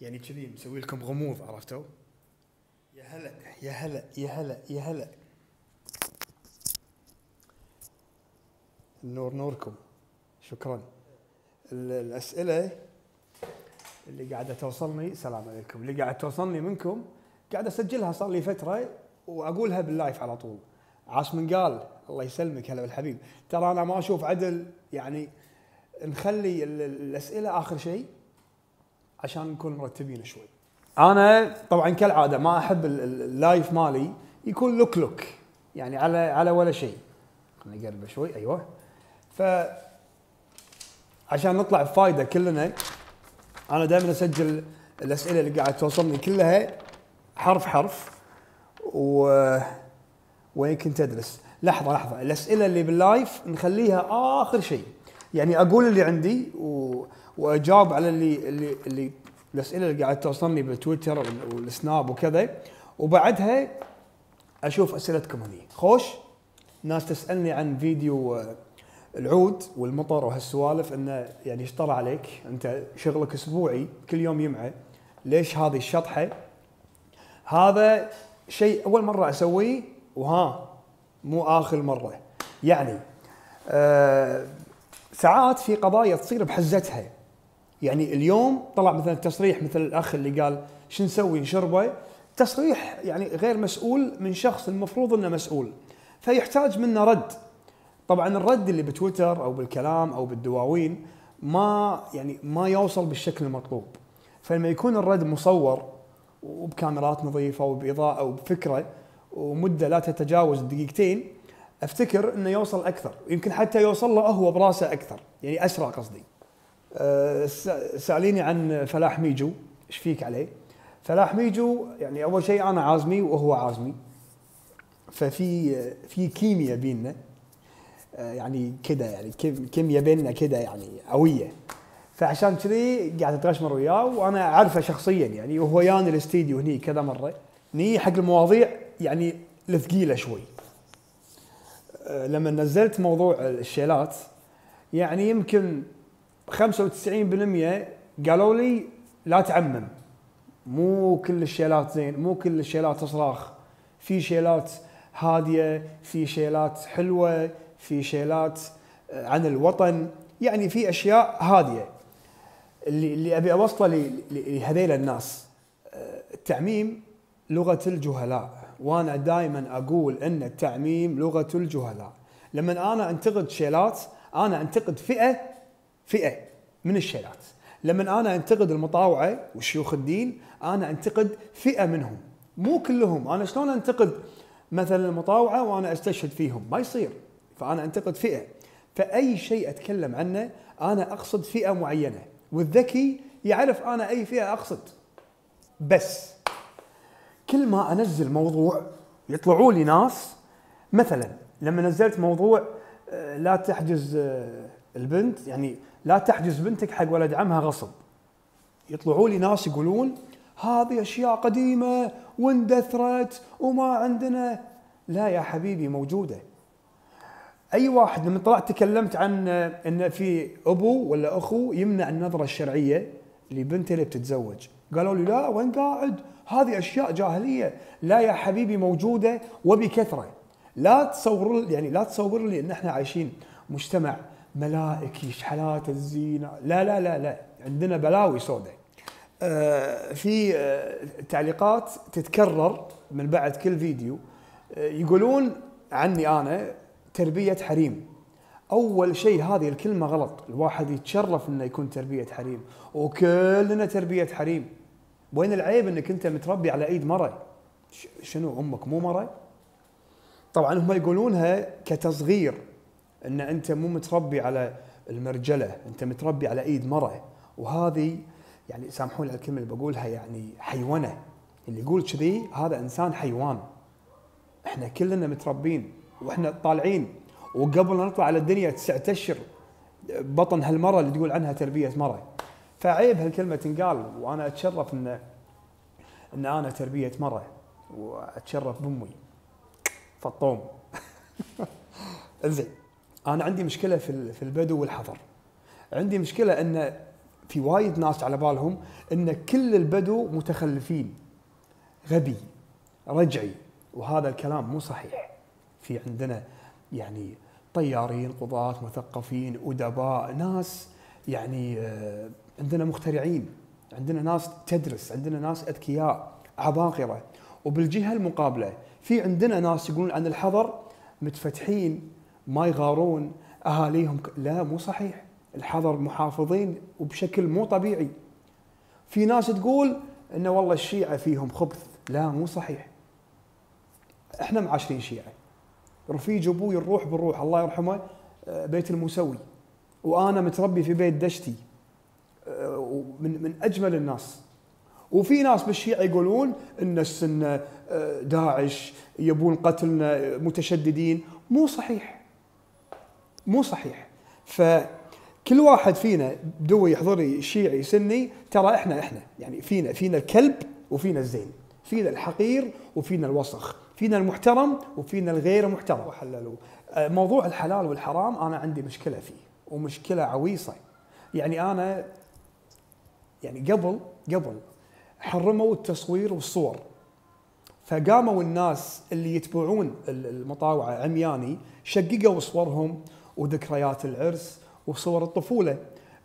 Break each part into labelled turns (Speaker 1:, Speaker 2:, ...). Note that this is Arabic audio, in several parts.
Speaker 1: يعني كذي مسوي لكم غموض عرفتوا؟ يا هلا يا هلا يا هلا يا هلا. النور نوركم. شكرا. ال- الأسئلة اللي قاعدة توصلني السلام عليكم. اللي قاعدة توصلني منكم قاعد أسجلها صار لي فترة وأقولها باللايف على طول. عاش من قال الله يسلمك هلا بالحبيب. ترى أنا ما أشوف عدل يعني نخلي ال- ال- الأسئلة آخر شيء. عشان نكون مرتبين شوي. أنا طبعا كالعادة ما أحب ال- ال- ال live مالي يكون لوك لوك يعني على على ولا شيء. خلينا نقرب شوي أيوه. ف عشان نطلع بفايدة كلنا أنا دائما أسجل الأسئلة اللي قاعد توصلني كلها حرف حرف و وين كنت أدرس. لحظة لحظة. الأسئلة اللي بال live نخليها آخر شيء. يعني أقول اللي عندي و... وأجاوب على اللي اللي اللي الأسئلة اللي قاعد توصلني بالتويتر وال- والسناب وكذا. وبعدها أشوف أسئلتكم هني. خوش؟ ناس تسألني عن فيديو العود والمطر وهالسوالف انه يعني إيش طلع عليك؟ أنت شغلك أسبوعي كل يوم يمعة. ليش هذه الشطحة؟ هذا شيء أول مرة أسويه وها مو آخر مرة. يعني آه ساعات في قضايا تصير بحزتها. يعني اليوم طلع مثلا تصريح مثل الأخ اللي قال شو نسوي نشربه تصريح يعني غير مسؤول من شخص المفروض إنه مسؤول. فيحتاج منا رد. طبعا الرد اللي بتويتر أو بالكلام أو بالدواوين ما يعني ما يوصل بالشكل المطلوب. فلما يكون الرد مصور وبكاميرات نظيفة وبإضاءة وبفكره ومدة لا تتجاوز الدقيقتين أفتكر إنه يوصل أكثر. يمكن حتى يوصل له هو براسه أكثر. يعني أسرع قصدي. سأليني عن فلاح ميجو إيش فيك عليه؟ فلاح ميجو يعني أول شيء أنا عازمي وهو عازمي. ففي في كيمياء بيننا آه، يعني كذا يعني كيم- كيمياء بيننا كذا يعني قوية. فعشان كذي قاعد أتغشمر وياه وأنا أعرفه شخصيا يعني وهو ياني الاستديو هني كذا مرة. ني حق المواضيع يعني الثقيلة شوي. آه، لما نزلت موضوع الشيلات يعني يمكن 95% قالوا لي لا تعمم. مو كل الشيلات زين مو كل الشيلات صراخ. في شيلات هادية في شيلات حلوة في شيلات آه، عن الوطن. يعني في أشياء هادية. اللي اللي أبي أوصله لهذيل الناس آه، التعميم لغة الجهلاء. وأنا دائما أقول إن التعميم لغة الجهلاء. لما أنا أنتقد شيلات أنا أنتقد فئة فئة من الشيلات. لما أنا أنتقد المطاوعة وشيوخ الدين أنا أنتقد فئة منهم. مو كلهم. أنا شلون أنتقد مثلا المطاوعة وأنا أستشهد فيهم؟ ما يصير. فأنا أنتقد فئة. فأي شيء أتكلم عنه أنا أقصد فئة معينة. والذكي يعرف أنا أي فئة أقصد. بس كل ما أنزل موضوع يطلعوا لي ناس مثلا لما نزلت موضوع آه، لا تحجز آه، البنت يعني لا تحجز بنتك حق ولد عمها غصب. يطلعوا لي ناس يقولون هذه أشياء قديمة واندثرت وما عندنا. لا يا حبيبي موجودة. أي واحد لما طلعت تكلمت عن إن في أبو ولا أخو يمنع النظرة الشرعية لبنته اللي بتتزوج. قالوا لي لا وين قاعد؟ هذه أشياء جاهلية. لا يا حبيبي موجودة وبكثرة. لا تصور يعني لا تصور لي إن إحنا عايشين مجتمع ملائكي شحلات الزينة. لا لا لا لا. عندنا بلاوي سوداء. آه، في آه، تعليقات تتكرر من بعد كل فيديو. آه، يقولون عني أنا تربية حريم. أول شيء هذه الكلمة غلط. الواحد يتشرف إنه يكون تربية حريم. وكلنا تربية حريم. وين العيب إنك أنت متربي على إيد مرة؟ شنو أمك مو مرة؟ طبعا هم يقولونها كتصغير. إن أنت مو متربي على المرجلة أنت متربي على إيد مره وهذه يعني سامحوني على الكلمة اللي بقولها يعني حيوانة. اللي يقول كذي هذا إنسان حيوان. إحنا كلنا متربين وإحنا طالعين. وقبل ما نطلع على الدنيا تسعة اشهر بطن هالمره اللي تقول عنها تربية مره فعيب هالكلمة تنقال وأنا أتشرف ان إن أنا تربية مره وأتشرف بأمي. فطوم إنزين. أنا عندي مشكلة في في البدو والحضر عندي مشكلة إن في وايد ناس على بالهم إن كل البدو متخلفين. غبي رجعي وهذا الكلام مو صحيح. في عندنا يعني طيارين قضاة مثقفين أدباء ناس يعني آه، عندنا مخترعين. عندنا ناس تدرس عندنا ناس أذكياء عباقرة. وبالجهة المقابلة في عندنا ناس يقولون عن الحضر متفتحين ما يغارون أهاليهم ك- لا مو صحيح. الحضر محافظين وبشكل مو طبيعي. في ناس تقول إن والله الشيعة فيهم خبث. لا مو صحيح. إحنا معاشرين شيعة. رفيج أبوي الروح بالروح. الله يرحمه آه، بيت المسوي. وأنا متربي في بيت دشتي. آه، ومن من أجمل الناس. وفي ناس بالشيعة يقولون إن السنة آه، داعش يبون قتلنا متشددين. مو صحيح. مو صحيح. فكل واحد فينا بدوي يحضري شيعي سني ترى إحنا إحنا يعني فينا فينا الكلب وفينا الزين. فينا الحقير وفينا الوسخ. فينا المحترم وفينا الغير محترم. وحللوه. آه، موضوع الحلال والحرام أنا عندي مشكلة فيه ومشكلة عويصة. يعني أنا يعني قبل قبل حرموا التصوير والصور. فقاموا الناس اللي يتبعون ال- المطاوعة عمياني شققوا صورهم وذكريات العرس وصور الطفولة.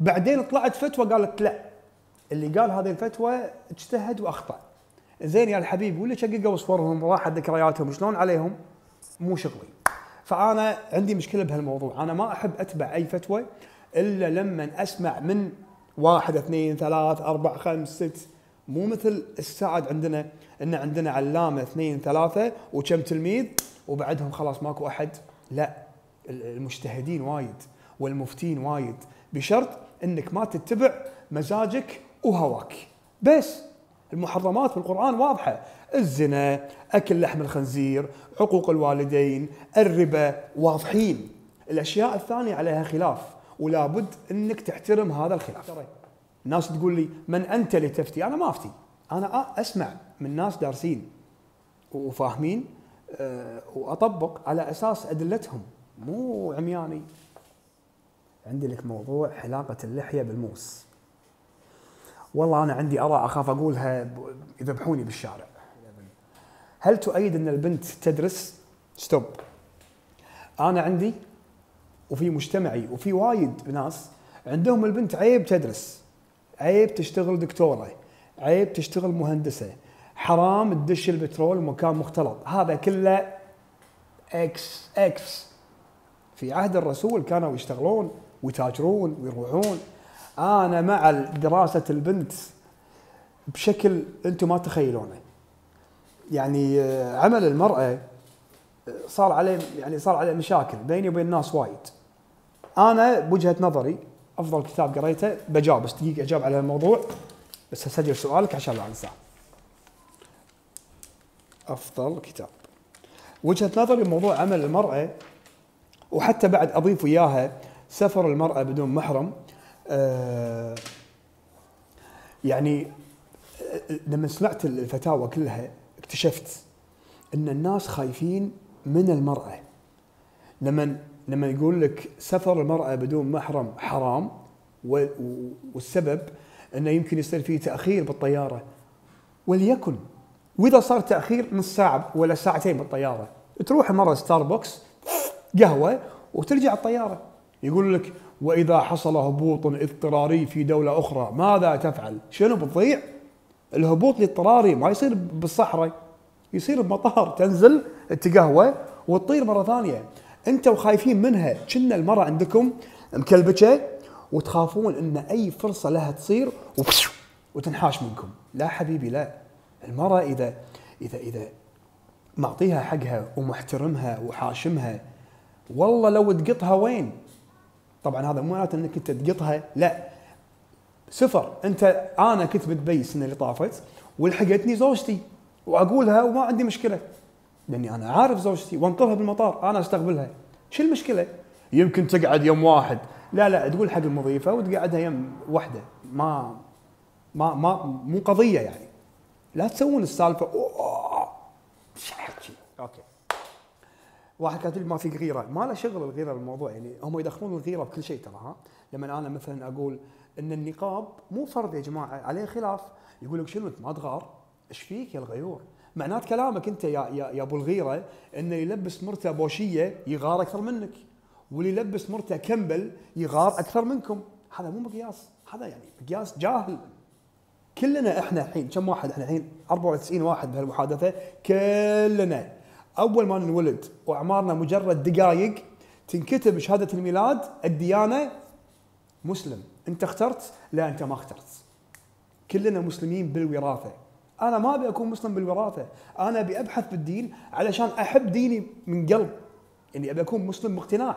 Speaker 1: بعدين طلعت فتوى قالت لا. اللي قال هذه الفتوى اجتهد وأخطأ. زين يا الحبيب واللي شققوا صورهم وراحت ذكرياتهم. شلون عليهم؟ مو شغلي. فأنا عندي مشكلة بهالموضوع. أنا ما أحب أتبع أي فتوى إلا لما أسمع من واحد اثنين ثلاث أربع خمس ست. مو مثل السعد عندنا إن عندنا علامة اثنين ثلاثة وكم تلميذ وبعدهم خلاص ماكو أحد. لا. المجتهدين وايد والمفتين وايد بشرط إنك ما تتبع مزاجك وهواك. بس المحرمات في القرآن واضحة. الزنا أكل لحم الخنزير عقوق الوالدين الربا واضحين. الأشياء الثانية عليها خلاف ولا بد أنك تحترم هذا الخلاف. الناس تقول لي من أنت لتفتي أنا ما أفتي. أنا أسمع من ناس دارسين وفاهمين أه، وأطبق على أساس أدلتهم. مو عمياني عندي لك موضوع حلاقة اللحية بالموس والله أنا عندي أراء أخاف أقولها يذبحوني بالشارع. هل تؤيد أن البنت تدرس؟ stop. أنا عندي وفي مجتمعي وفي وايد ناس عندهم البنت عيب تدرس. عيب تشتغل دكتورة. عيب تشتغل مهندسة. حرام تدش البترول مكان مختلط، هذا كله X X في عهد الرسول كانوا يشتغلون ويتاجرون ويروحون. أنا مع دراسة البنت بشكل أنتم ما تخيلونه. يعني آه، عمل المرأة آه، صار عليه يعني صار عليه مشاكل بيني وبين الناس وايد. أنا بوجهة نظري أفضل كتاب قريته بجاوب بس دقيقة أجاوب على الموضوع بس أسجل سؤالك عشان لا أنساه. أفضل كتاب. وجهة نظري بموضوع عمل المرأة وحتى بعد أضيف وياها سفر المرأة بدون محرم. آه، يعني آه، لما سمعت الفتاوى كلها اكتشفت إن الناس خايفين من المرأة. لما لما يقول لك سفر المرأة بدون محرم حرام والسبب إنه يمكن يصير فيه تأخير بالطيارة. وليكن وإذا صار تأخير نص ساعة ولا ساعتين بالطيارة. تروح مرة ستاربكس قهوة وترجع الطيارة. يقول لك وإذا حصل هبوط اضطراري في دولة أخرى ماذا تفعل؟ شنو بتضيع؟ الهبوط الاضطراري ما يصير بالصحراء يصير بمطار. تنزل تقهوى وتطير مرة ثانية. أنتم خايفين منها. كنا المرة عندكم مكلبشة وتخافون إن أي فرصة لها تصير وتنحاش منكم. لا حبيبي لا. المرأة إذا إذا إذا معطيها حقها ومحترمها وحاشمها والله لو تقطها وين؟ طبعا هذا مو معناته إنك أنت تقطها لا. سفر أنت أنا كنت بدبي السنة اللي طافت ولحقتني زوجتي وأقولها وما عندي مشكلة. لأني أنا عارف زوجتي وانطرها بالمطار أنا أستقبلها. شو المشكلة؟ يمكن تقعد يوم واحد. لا لا تقول حق المضيفة وتقعدها يم واحدة. ما ما ما مو قضية يعني. لا تسوون السالفة. احكي أوكي واحد كاتب لي ما في غيره. ما له شغل الغيره بالموضوع يعني هم يدخلون الغيره بكل شيء ترى ها؟ لما أنا مثلا أقول إن النقاب مو فرض يا جماعة عليه خلاف. يقول لك شنو أنت ما تغار؟ إيش فيك يا الغيور؟ معنات كلامك أنت يا يا, يا أبو الغيرة إنه يلبس مرته بوشية يغار أكثر منك واللي يلبس مرته كمبل يغار أكثر منكم. هذا مو مقياس هذا يعني مقياس جاهل. كلنا إحنا الحين كم واحد إحنا الحين؟ 94 واحد بهالمحادثة كلنا. أول ما نولد وأعمارنا مجرد دقائق تنكتب شهادة الميلاد الديانة مسلم. أنت اخترت؟ لا أنت ما اخترت. كلنا مسلمين بالوراثة. أنا ما أبي أكون مسلم بالوراثة. أنا أبي أبحث بالدين علشان أحب ديني من قلب. يعني أبي أكون مسلم باقتناع.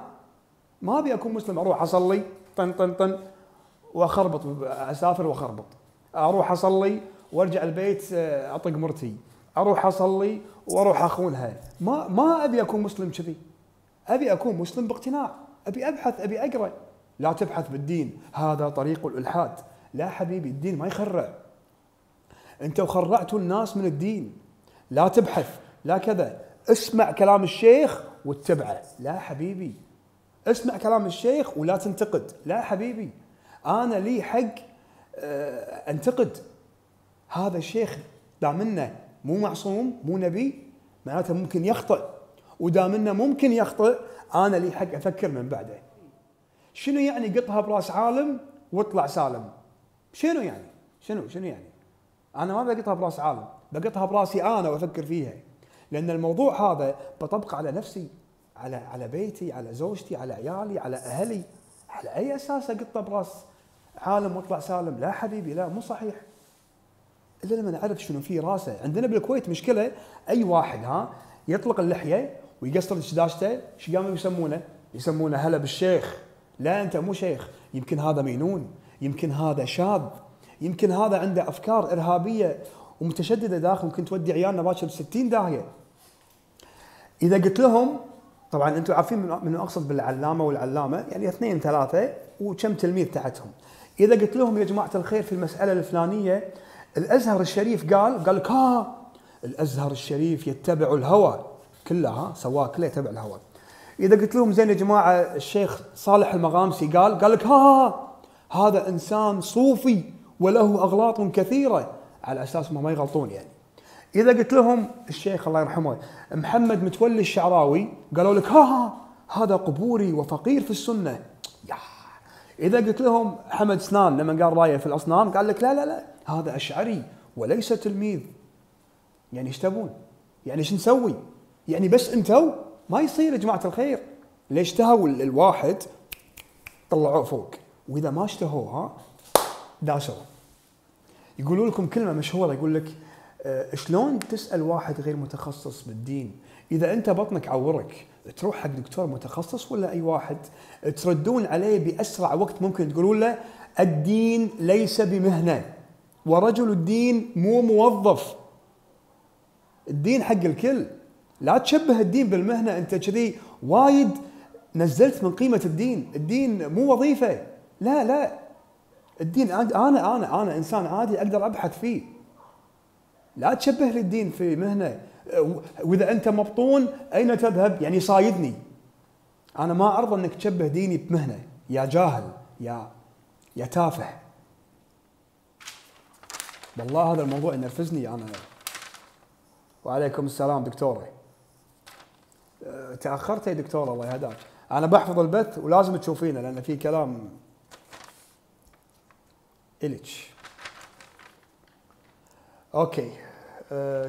Speaker 1: ما أبي أكون مسلم أروح أصلي طن طن طن وأخربط أسافر وأخربط. أروح أصلي وأرجع البيت آه، أطق مرتي. أروح أصلي وأروح اخونها ما ما أبي أكون مسلم كذي. أبي أكون مسلم باقتناع. أبي أبحث أبي أقرأ. لا تبحث بالدين. هذا طريق الإلحاد. لا حبيبي الدين ما يخرع. أنتوا خرعتوا الناس من الدين. لا تبحث. لا كذا. اسمع كلام الشيخ واتبعه. لا حبيبي. اسمع كلام الشيخ ولا تنتقد. لا حبيبي. أنا لي حق آه، أنتقد. هذا الشيخ دامنا مو معصوم مو نبي معناته ممكن يخطئ. ودامنا ممكن يخطئ أنا لي حق أفكر من بعده. شنو يعني قطها براس عالم واطلع سالم؟ شنو يعني؟ شنو؟ شنو يعني؟ أنا ما بقطها براس عالم بقطها براسي أنا وأفكر فيها. لأن الموضوع هذا بطبقه على نفسي على على بيتي على زوجتي على عيالي على أهلي. على أي أساس اقطه براس عالم واطلع سالم؟ لا حبيبي لا مو صحيح. إلا لما نعرف شنو في راسه. عندنا بالكويت مشكلة أي واحد ها يطلق اللحية ويقصر شداشته إيش قاموا يسمونه؟ يسمونه هلا بالشيخ. لا أنت مو شيخ. يمكن هذا مينون يمكن هذا شاذ يمكن هذا عنده أفكار إرهابية ومتشددة داخل ممكن تودي عيالنا باكر ب 60 داهية. إذا قلت لهم طبعا أنتم عارفين من أقصد بالعلامة والعلامة يعني اثنين ثلاثة وكم تلميذ تحتهم. إذا قلت لهم يا جماعة الخير في المسألة الفلانية الأزهر الشريف قال قال لك ها الأزهر الشريف يتبع الهوى كلها سواء كله يتبع الهوى. إذا قلت لهم زين يا جماعة الشيخ صالح المغامسي قال قال لك ها هذا إنسان صوفي وله أغلاط كثيرة على أساس ما, ما يغلطون يعني. إذا قلت لهم الشيخ الله يرحمه محمد متولي الشعراوي قالوا لك ها, ها هذا قبوري وفقير في السنة. إذا قلت لهم حمد سنان لما قال راية في الأصنام قال لك لا لا لا هذا أشعري وليس تلميذ. يعني إيش تبون؟ يعني إيش نسوي؟ يعني بس أنتو ما يصير يا جماعة الخير. ليش اشتهوا الواحد طلعوه فوق؟ وإذا ما اشتهوها داسوا يقولوا لكم كلمة مشهورة يقول لك آه، شلون تسأل واحد غير متخصص بالدين؟ إذا أنت بطنك عورك تروح حق دكتور متخصص ولا أي واحد تردون عليه بأسرع وقت ممكن تقولون له الدين ليس بمهنة ورجل الدين مو موظف. الدين حق الكل. لا تشبه الدين بالمهنة أنت كذي وايد نزلت من قيمة الدين. الدين مو وظيفة. لا لا. الدين أنا أنا أنا إنسان عادي أقدر أبحث فيه. لا تشبه للدين في مهنة. وإذا أنت مبطون أين تذهب؟ يعني صايدني. أنا ما أرضى أنك تشبه ديني بمهنة. يا جاهل يا يا تافه. والله هذا الموضوع ينرفزني أنا. وعليكم السلام دكتورة. تأخرت يا دكتورة الله يهداك. أنا بحفظ البث ولازم تشوفينه لأن في كلام إليتش أوكي.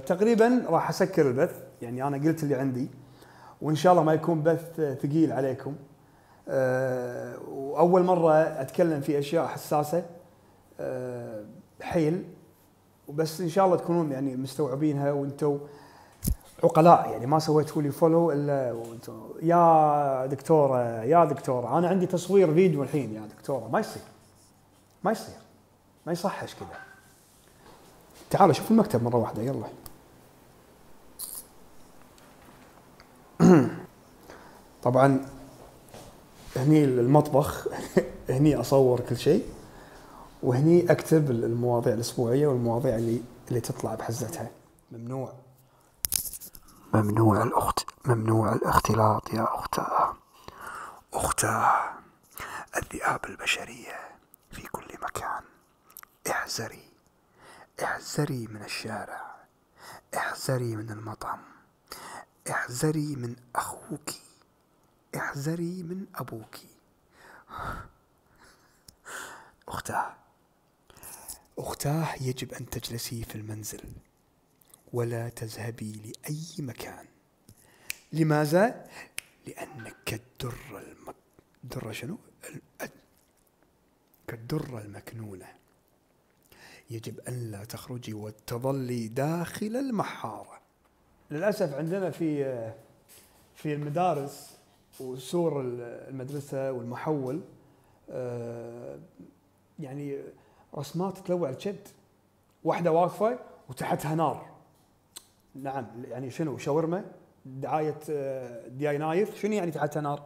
Speaker 1: تقريبا راح أسكر البث. يعني أنا قلت اللي عندي وإن شاء الله ما يكون بث ثقيل عليكم. أه وأول مرة أتكلم في أشياء حساسة أه حيل وبس إن شاء الله تكونون يعني مستوعبينها وأنتم عقلاء. يعني ما سويتوا لي فولو إلا يا دكتورة يا دكتورة أنا عندي تصوير فيديو الحين يا دكتورة. ما يصير. ما يصير. ما يصحش كذا. تعالوا شوف المكتب مرة واحدة يلا. طبعا هني المطبخ هني أصور كل شيء وهني أكتب المواضيع الأسبوعية والمواضيع اللي اللي تطلع بحزتها. ممنوع. ممنوع الأخت ممنوع الاختلاط يا اختاه اختاه الذئاب البشرية في كل مكان. احذري. احذري من الشارع. احذري من المطعم. احذري من أخوك. احذري من أبوك. أختاه. أختاه يجب أن تجلسي في المنزل ولا تذهبي لأي مكان. لماذا؟ لأنك كالدر المك... درة شنو؟ كالدرة المكنونة. يجب أن لا تخرجي وتظلي داخل المحارة. للأسف عندنا في في المدارس وسور المدرسة والمحول آه، يعني رسمات تلوع الشد واحدة واقفة وتحتها نار. نعم يعني شنو؟ شاورما دعاية آه، دياي نايف شنو يعني تحتها نار؟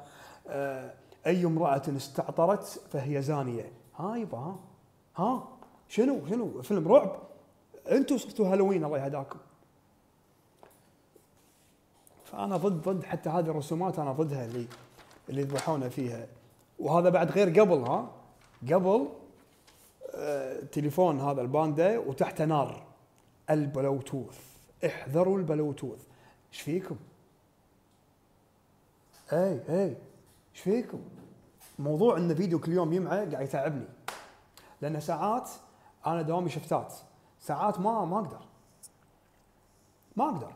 Speaker 1: آه، أي امرأة استعطرت فهي زانية. ها يبا ها ها. شنو شنو؟ فيلم رعب. أنتم صرتوا هالوين الله يهداكم. فأنا ضد ضد حتى هذه الرسومات أنا ضدها اللي اللي يذبحونا فيها. وهذا بعد غير قبل ها؟ قبل آه تليفون هذا الباندا وتحته نار. البلوتوث. احذروا البلوتوث. إيش فيكم؟ إي إي. إيش فيكم؟ موضوع إن فيديو كل يوم يمعة قاعد يتعبني. لأن ساعات أنا دوامي شفتات. ساعات ما ما أقدر. ما أقدر.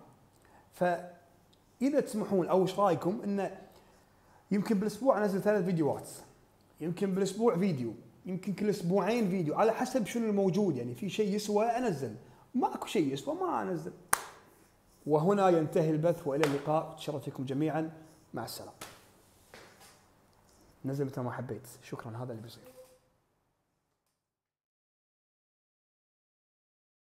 Speaker 1: فإذا تسمحون أو إيش رأيكم انه يمكن بالأسبوع أنزل ثلاث فيديوهات. يمكن بالأسبوع فيديو. يمكن كل أسبوعين فيديو. على حسب شنو الموجود. يعني في شيء يسوى أنزل. ماكو شيء يسوى ما أنزل. وهنا ينتهي البث وإلى اللقاء. تشرف فيكم جميعا. مع السلامة. نزل متى ما حبيت. شكرا. هذا اللي بيصير.